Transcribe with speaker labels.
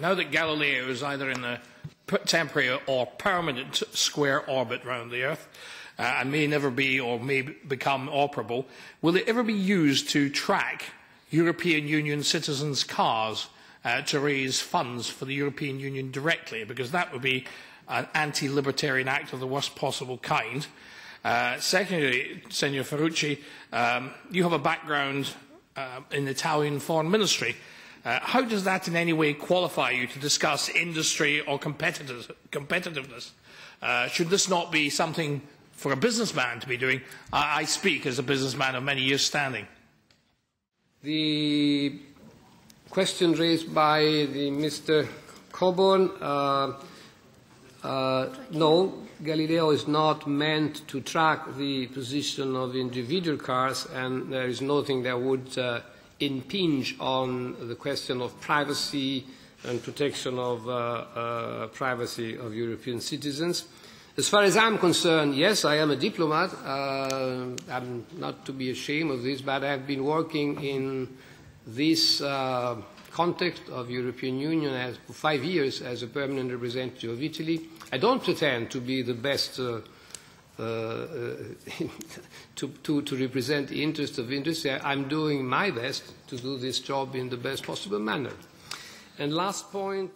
Speaker 1: Now that Galileo is either in a temporary or permanent square orbit around the Earth, uh, and may never be or may become operable, will it ever be used to track European Union citizens' cars uh, to raise funds for the European Union directly? Because that would be an anti-libertarian act of the worst possible kind. Uh, secondly, Senor Feroci, um, you have a background uh, in the Italian foreign ministry. Uh, how does that in any way qualify you to discuss industry or competitiveness? Uh, should this not be something for a businessman to be doing? I, I speak as a businessman of many years standing.
Speaker 2: The question raised by the Mr. Coburn, uh, uh, no, Galileo is not meant to track the position of individual cars, and there is nothing that would uh, impinge on the question of privacy and protection of uh, uh, privacy of European citizens. As far as I'm concerned, yes, I am a diplomat. Uh, I'm not to be ashamed of this, but I've been working in this uh, context of European Union as, for five years as a permanent representative of Italy. I don't pretend to be the best uh, Uh, uh, to, to, to represent the interests of industry. I'm doing my best to do this job in the best possible manner. And last point,